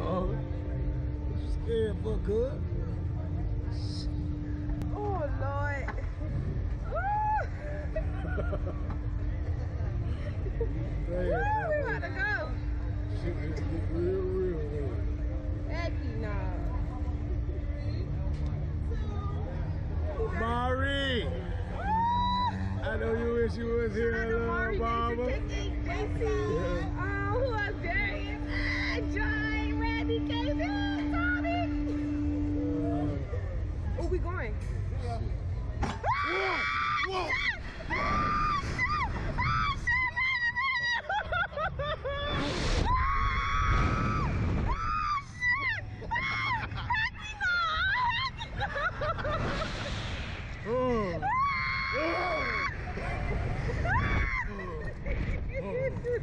Oh, scared for good. Oh Lord. Woo! Woo, we about to go. Shit getting real, real, real. No. Mari, I know you wish you was here, little mama.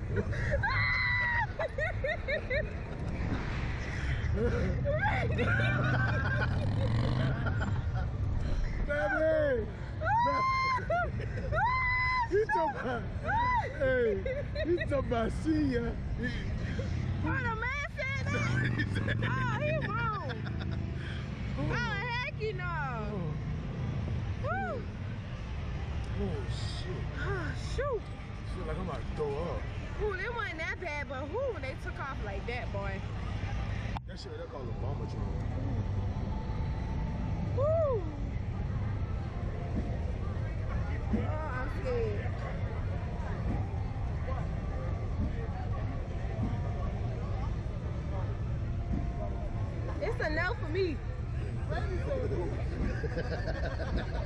Baby! He talking about, hey, he talking about see ya. Oh, the man said that? Oh, he wrong. Oh, hecky no. Woo. Oh shit. Oh, shoot. Feel like I'm about to throw up. Ooh, it wasn't that bad, but who they took off like that, boy. That shit they call a bomber drone. Woo! Oh, I'm scared. It's a no for me.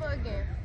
Never again.